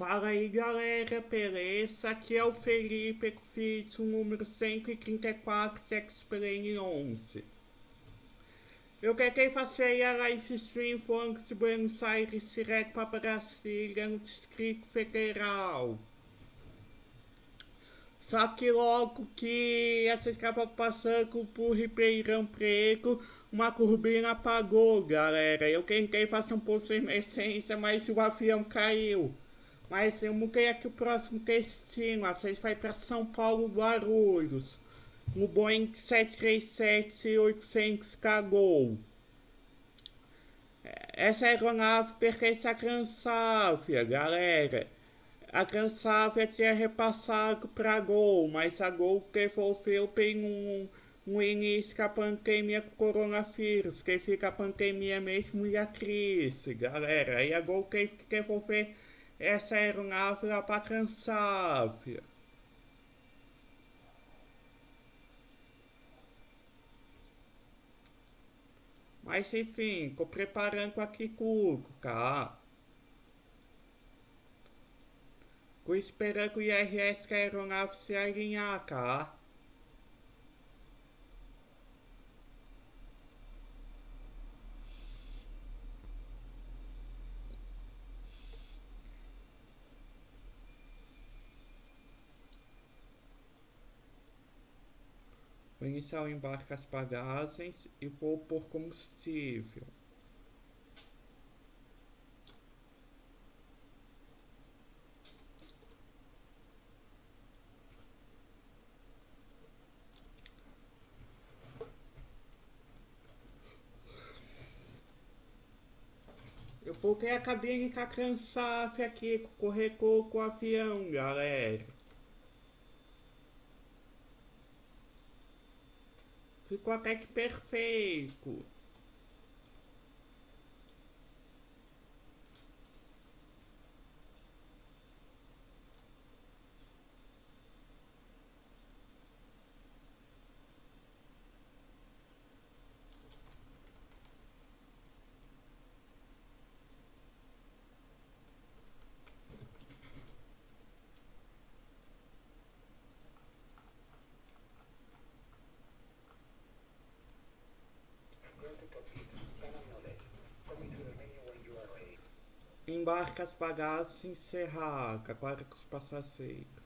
Fala aí galera, beleza? Aqui é o Felipe o número 134, X-Plane 11. Eu tentei fazer a live stream falando de Buenos Aires direto para Brasília, no Distrito Federal. Só que logo que essa estava passando por Ribeirão Preto, uma turbina apagou, galera. Eu tentei fazer um pouco de emergência, mas o avião caiu. Mas eu mudei aqui o próximo destino. A gente vai para São Paulo, Guarulhos. No Boeing 737-800 Cargo. Essa aeronave pertence à Transávia, galera. A Transávia tinha repassado para a Gol, mas a Gol devolveu bem um, um início da pandemia com coronavírus, que fica a pandemia mesmo e a crise, galera. E a Gol teve que devolver essa aeronave lá para Transávia. Mas enfim, tô preparando aqui tudo, tá? Tô esperando o IRS que a aeronave se alinhar, tá? O inicial embarca as bagagens e vou por combustível. Eu coloquei a cabine com a aqui, correr com o avião, galera. Ficou até que perfeito. Embarca as bagagens e encerrar, agora com os passageiros.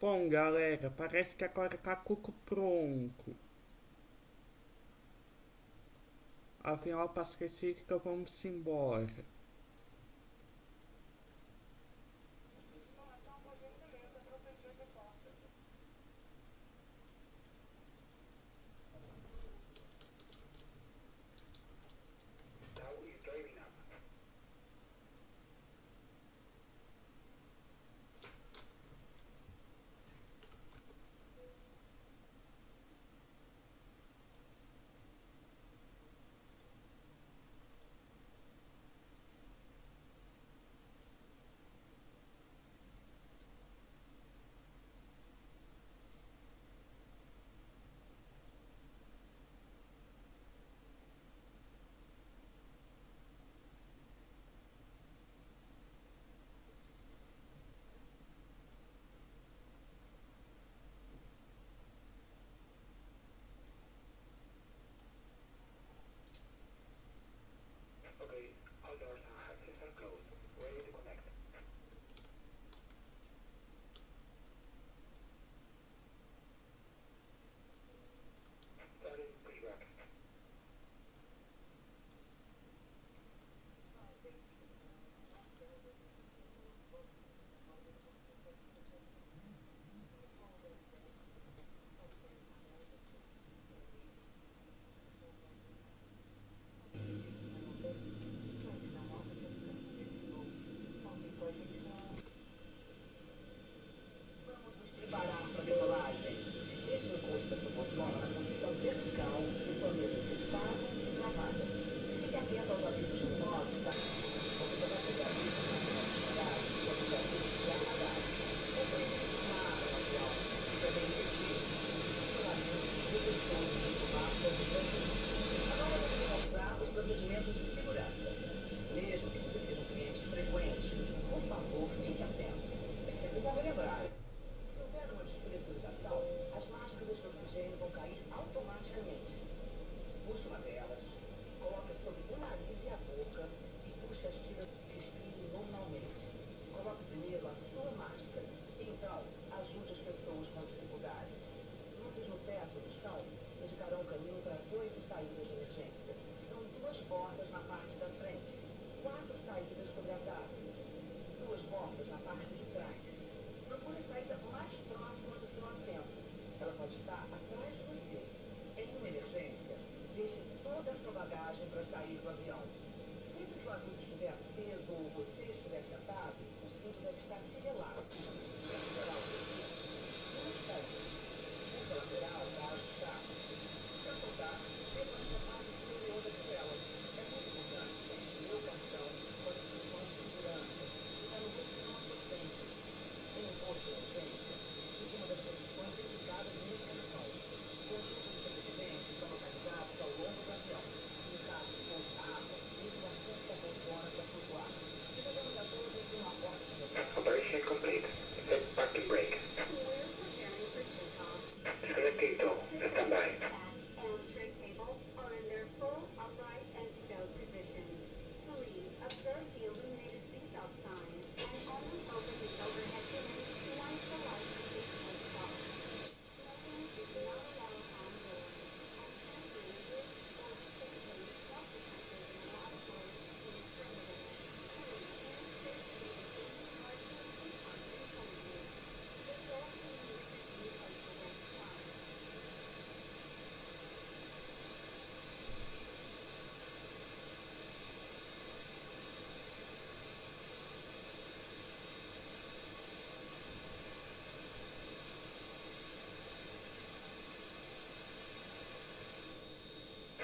Bom, galera, parece que agora tá tudo pronto. Afinal, para esquecer que vamos embora.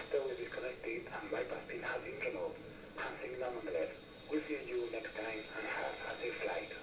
after we disconnected and bypassing Hutchinson Road, Hansing London We'll see you next time and have a safe flight.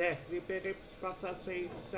Certo, liberei para os passageiros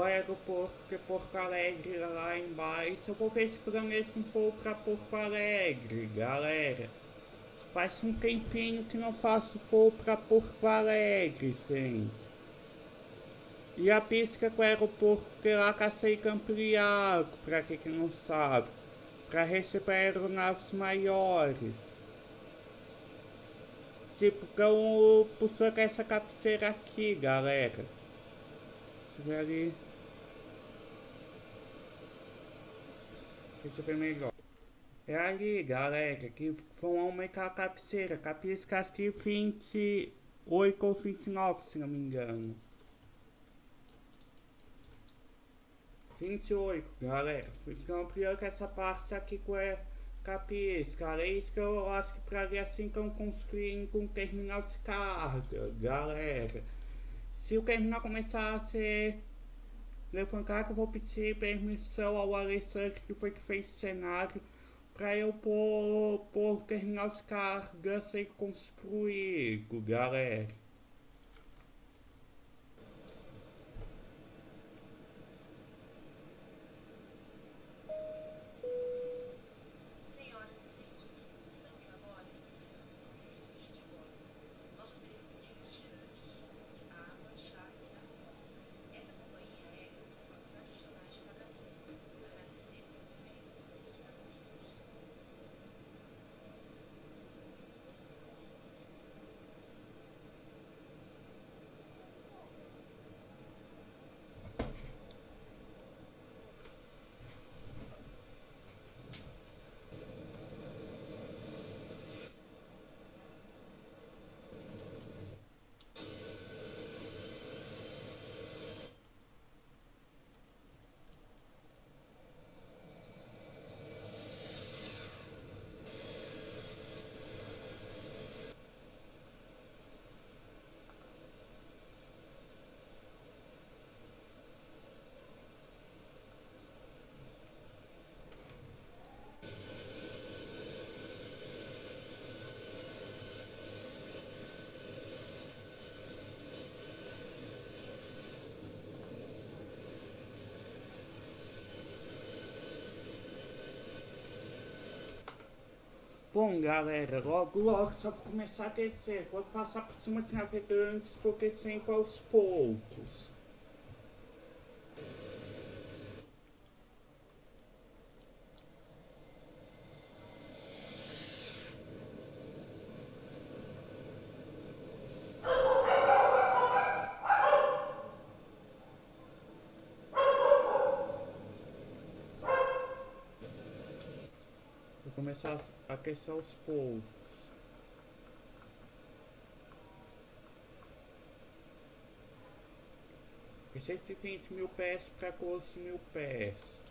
o aeroporto de Porto Alegre lá embaixo. Eu vou ver se planejo um voo para Porto Alegre, galera. Faz um tempinho que não faço voo para Porto Alegre, gente. E a pista com o aeroporto de lá Cacei ampliado, para quem que não sabe. Para receber aeronaves maiores. Tipo, então, por essa cabeceira aqui, galera ver ali. Esse foi melhor. É ali, galera, que vão aumentar a cabeceira. Capisca que 28 ou 29, se não me engano. 28, galera. Estão ampliando essa parte aqui com a capis, cara. É isso que eu acho que pra ali assim estão construindo com um terminal de carga, galera. Se o terminal começar a ser levantado, eu vou pedir permissão ao Alessandro, que foi que fez o cenário, para eu pôr, pôr o terminal de carga ser construído, galera. Bom, galera, logo logo só começar a descer. Vou passar por cima de navegantes, porque sempre aos poucos. começar a aquecer aos poucos. Porque 120 mil pés para 12 mil pés.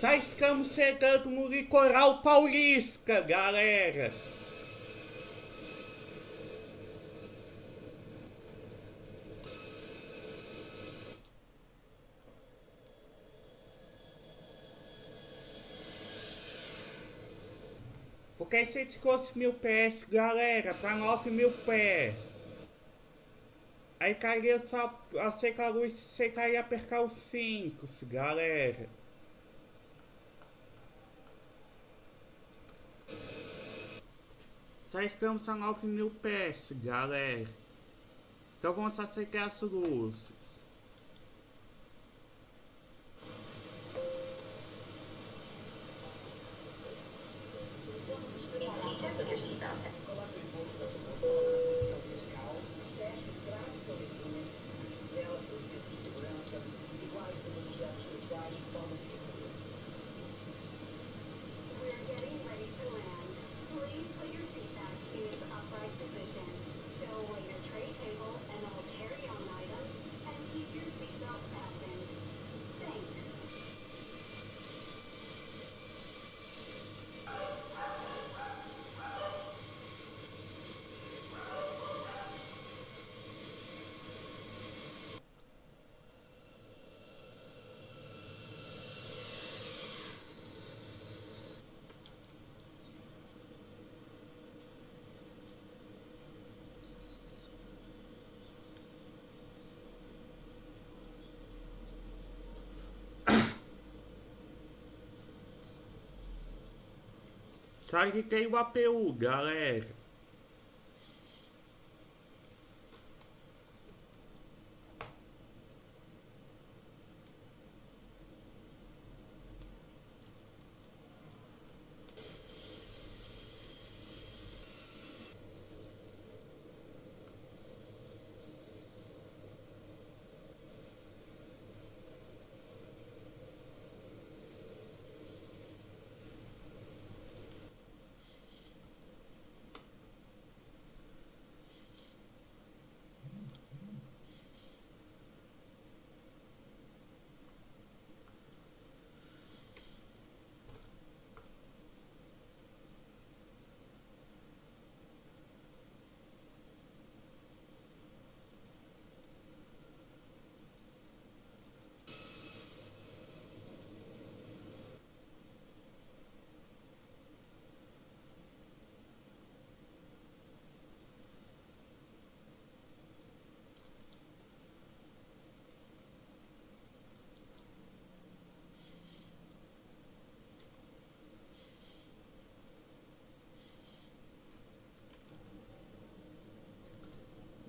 Já estamos chegando no litoral paulista, galera. Porque se fosse mil pés, galera, para nove mil pés. Aí cairia só, a secar a luz, você cairia percar os cinco, galera. Já estamos a 9 mil galera. Então vamos aceitar as luzes. Já liguei o APU, galera.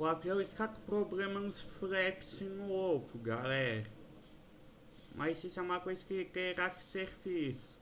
O avião está com problema nos flaps novo, galera. Mas isso é uma coisa que terá que ser visto.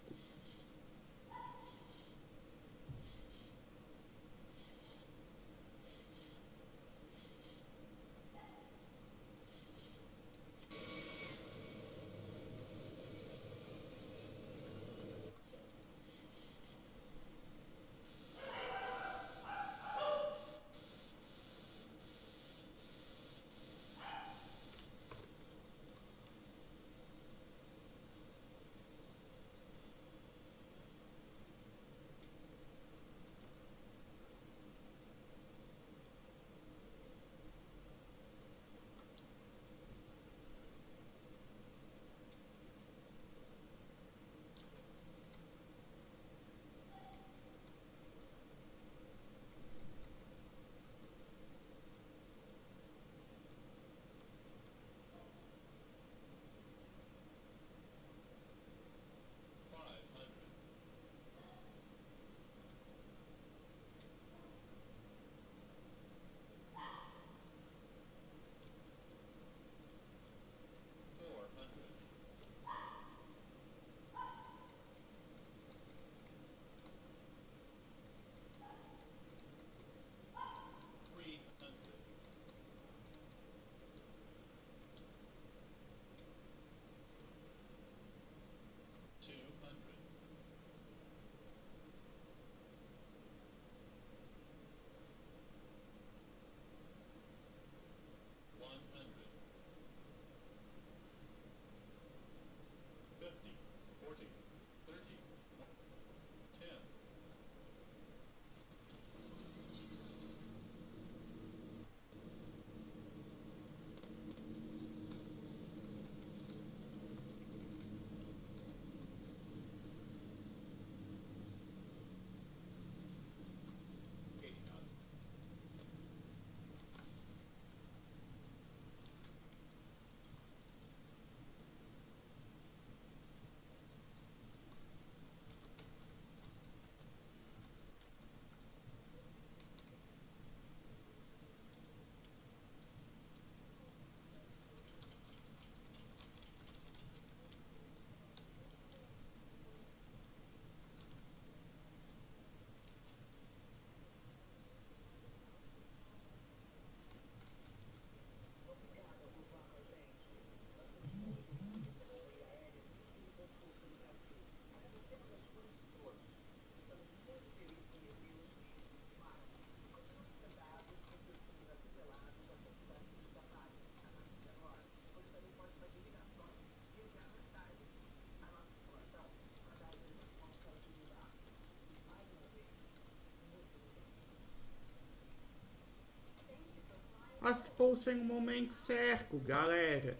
Que pousei no momento certo, galera.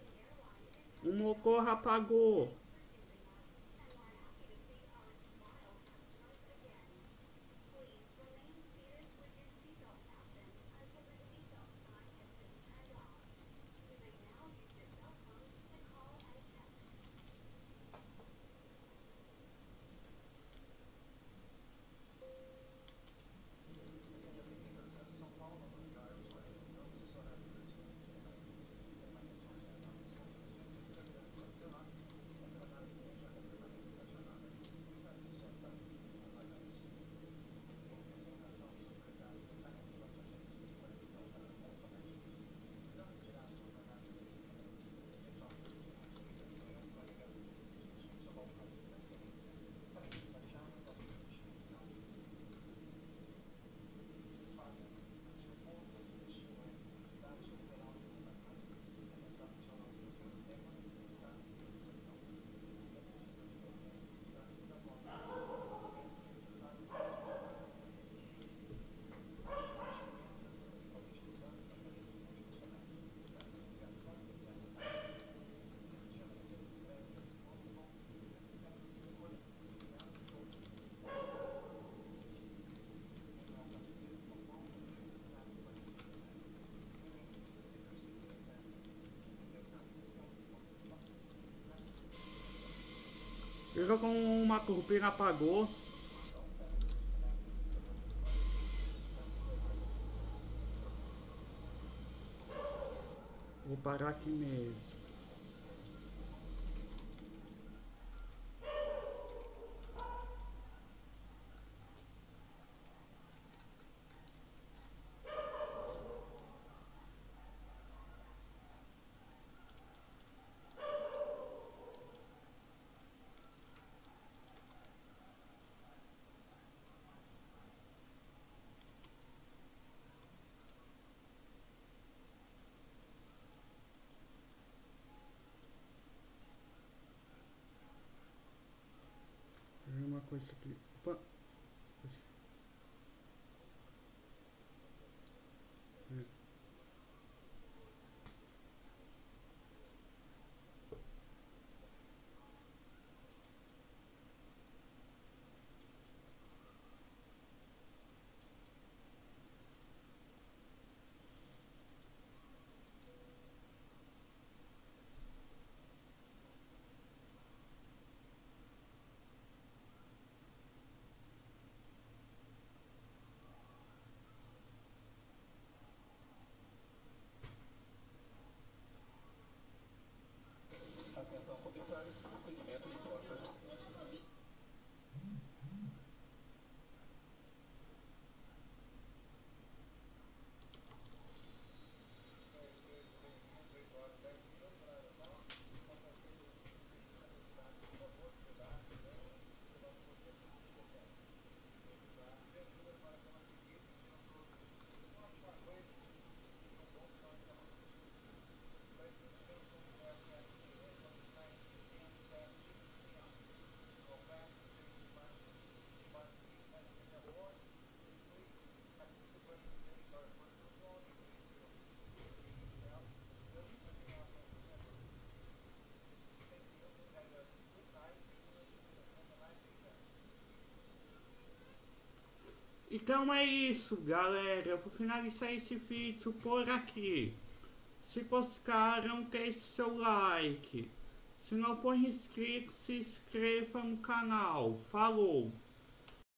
O motor apagou. Virou com uma turbina apagou. Vou parar aqui mesmo. Então é isso, galera. Eu vou finalizar esse vídeo por aqui. Se gostaram, deixe seu like. Se não for inscrito, se inscreva no canal. Falou!